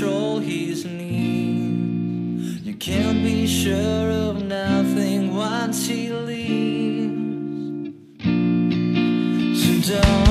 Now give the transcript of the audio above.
control his needs. You can't be sure of nothing once he leaves. So don't.